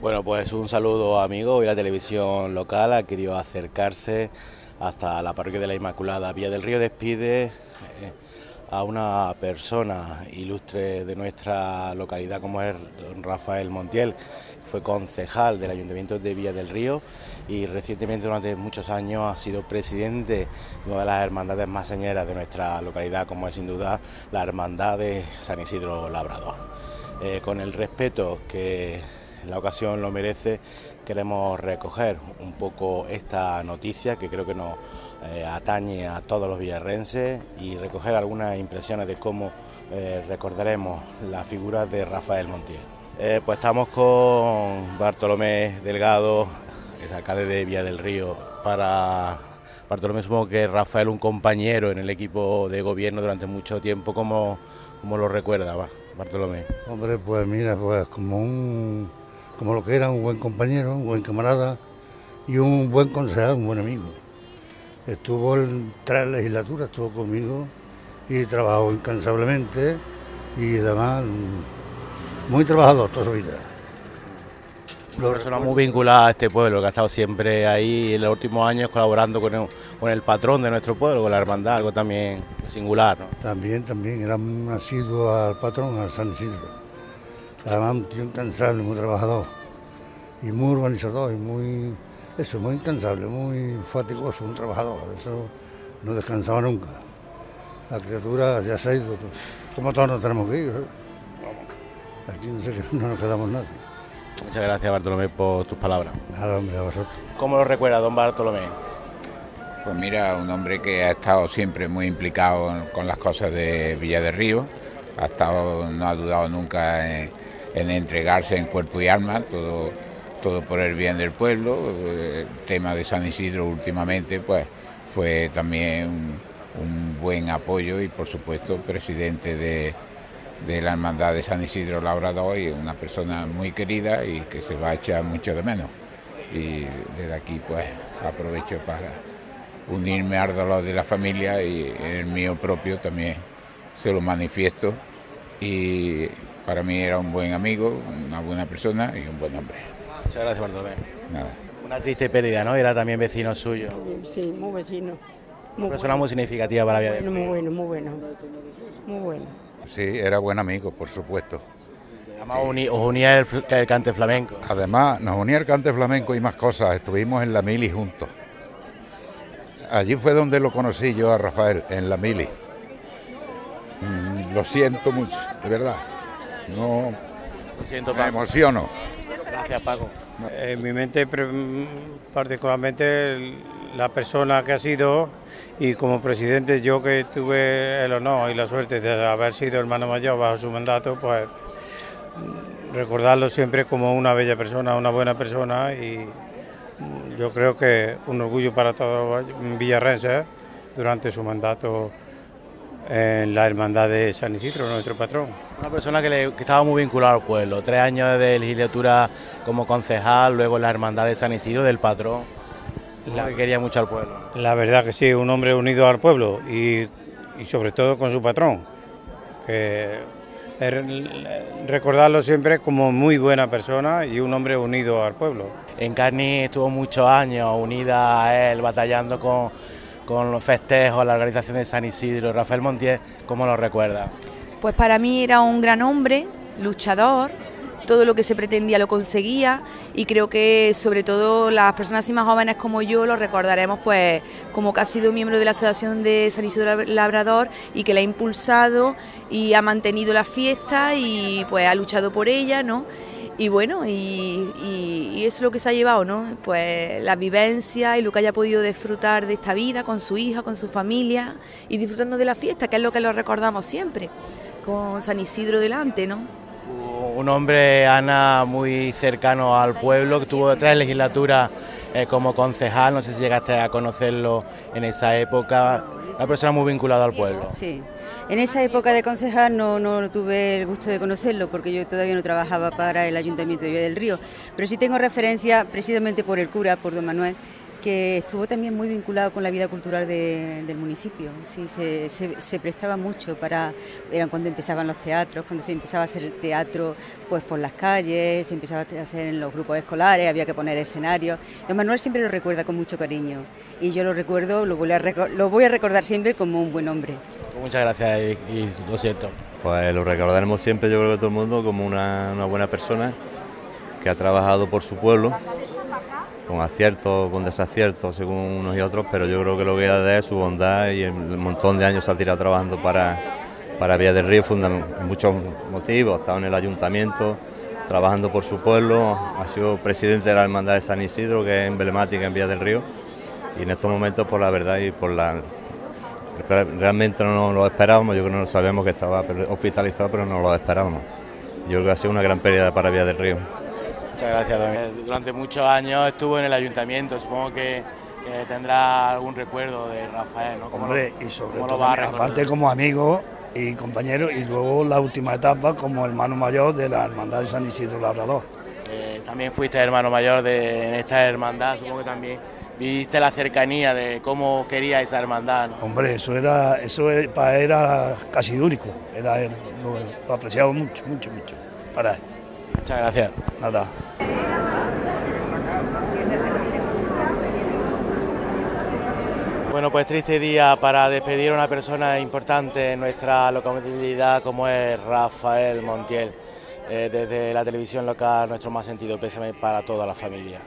Bueno, pues un saludo amigo. Hoy la televisión local ha querido acercarse hasta la parroquia de la Inmaculada. Vía del Río despide eh, a una persona ilustre de nuestra localidad como es don Rafael Montiel. Fue concejal del Ayuntamiento de Villa del Río y recientemente durante muchos años ha sido presidente de una de las hermandades más señeras de nuestra localidad, como es sin duda la Hermandad de San Isidro Labrador. Eh, con el respeto que la ocasión lo merece, queremos recoger un poco esta noticia que creo que nos eh, atañe a todos los villarrenses y recoger algunas impresiones de cómo eh, recordaremos la figura de Rafael Montiel. Eh, pues estamos con Bartolomé Delgado, es alcalde de Villa del Río, para Bartolomé supongo que Rafael un compañero en el equipo de gobierno durante mucho tiempo, ¿cómo, cómo lo recuerda Bartolomé? Hombre, pues mira, pues como un como lo que era un buen compañero, un buen camarada y un buen consejero, un buen amigo. Estuvo en tres legislaturas, estuvo conmigo y trabajó incansablemente y además muy trabajador toda su vida. Una persona muy vinculada a este pueblo, que ha estado siempre ahí en los últimos años colaborando con el, con el patrón de nuestro pueblo, con la hermandad, algo también singular. ¿no? También, también, era un asiduo al patrón, al San Isidro. Además, un tío incansable, muy trabajador y muy organizador y muy, eso, muy incansable, muy fatigoso, un trabajador. Eso no descansaba nunca. La criatura ya se ha ido, pues, como todos nos tenemos que ir. ¿eh? Aquí no, sé, no nos quedamos nadie. Muchas gracias, Bartolomé, por tus palabras. Nada, hombre, a vosotros. ¿Cómo lo recuerda, don Bartolomé? Pues mira, un hombre que ha estado siempre muy implicado con las cosas de Villa de Río, ha estado, no ha dudado nunca en, en entregarse en cuerpo y alma, todo, por el bien del pueblo. El tema de San Isidro últimamente pues fue también un, buen apoyo y por supuesto presidente de, de, la Hermandad de San Isidro Labrador y una persona muy querida y que se va a echar mucho de menos. Y desde aquí pues aprovecho para unirme al dolor de la familia y el mío propio también se lo manifiesto y para mí era un buen amigo, una buena persona y un buen hombre. Muchas gracias, Bartolomé. Nada. Una triste pérdida, ¿no? Era también vecino suyo. Sí, muy vecino. Muy Una persona muy significativa para Villa del bueno, muy bueno, muy bueno. Muy bueno. Sí, era buen amigo, por supuesto. Además, os unía el, el cante flamenco. Además, nos unía el cante flamenco y más cosas. Estuvimos en la mili juntos. Allí fue donde lo conocí yo a Rafael, en la mili. Lo siento mucho, de verdad. No Lo siento, me emociono. Gracias, Paco. En mi mente, particularmente, la persona que ha sido y como presidente yo que tuve el honor y la suerte de haber sido hermano mayor bajo su mandato, pues recordarlo siempre como una bella persona, una buena persona y yo creo que un orgullo para todos los villarrenses durante su mandato en la hermandad de San Isidro, nuestro patrón. Una persona que, le- que estaba muy vinculada al pueblo. Tres años de legislatura como concejal, luego en la hermandad de San Isidro del patrón. La- que quería mucho al pueblo. La verdad que sí, un hombre unido al pueblo y, y sobre todo con su patrón, que recordarlo siempre como muy buena persona y un hombre unido al pueblo. En Carni estuvo muchos años unida a él, batallando con, con los festejos, la organización de San Isidro. Rafael Montiel, ¿cómo lo recuerda? Pues para mí era un gran hombre, luchador, todo lo que se pretendía lo conseguía y creo que sobre todo las personas así más jóvenes como yo lo recordaremos pues como que ha sido miembro de la Asociación de San Isidro Labrador y que la ha impulsado y ha mantenido la fiesta y pues ha luchado por ella, ¿no? Y bueno, y, y- eso es lo que se ha llevado, ¿no? Pues la vivencia y lo que haya podido disfrutar de esta vida con su hija, con su familia y disfrutando de la fiesta, que es lo que lo recordamos siempre, con San Isidro delante, ¿no? Un hombre, Ana, muy cercano al pueblo, que tuvo tres legislaturas eh, como concejal, no sé si llegaste a conocerlo en esa época, una persona muy vinculada al pueblo. Sí. En esa época de concejal no, no tuve el gusto de conocerlo porque yo todavía no trabajaba para el Ayuntamiento de Villa del Río, pero sí tengo referencia precisamente por el cura, por don Manuel, que estuvo también muy vinculado con la vida cultural del municipio. Sí, se, se, prestaba mucho para, eran cuando empezaban los teatros, cuando se empezaba a hacer el teatro pues por las calles, se empezaba a hacer en los grupos escolares, había que poner escenarios. Don Manuel siempre lo recuerda con mucho cariño y yo lo recuerdo, lo voy a, lo voy a recordar siempre como un buen hombre. Muchas gracias y, lo siento. Pues lo recordaremos siempre, yo creo que todo el mundo, como una, una buena persona que ha trabajado por su pueblo con aciertos, con desaciertos según unos y otros, pero yo creo que lo que da es su bondad y el montón de años se ha tirado trabajando para, para Villa del Río, fundan muchos motivos, ha estado en el ayuntamiento trabajando por su pueblo, ha sido presidente de la Hermandad de San Isidro, que es emblemática en Villa del Río, y en estos momentos por la verdad y por la... Realmente no lo esperábamos, yo creo que no sabíamos que estaba hospitalizado, pero no lo esperábamos. Yo creo que ha sido una gran pérdida para Villa del Río. Muchas gracias, don Durante muchos años estuvo en el ayuntamiento, supongo que, tendrá algún recuerdo de Rafael, ¿no? Hombre, y sobre todo, aparte como amigo y compañero, y luego la última etapa como hermano mayor de la Hermandad de San Isidro Labrador. Eh, también fuiste hermano mayor de en esta hermandad, supongo que también viste la cercanía de cómo quería esa hermandad. Hombre, eso era, eso era casi único, era, lo, lo apreciaba mucho, mucho, mucho para él. Muchas gracias. Nada. Bueno, pues triste día para despedir a una persona importante en nuestra localidad como es Rafael Montiel. Eh, desde la televisión local, nuestro más sentido pésame para toda la familia.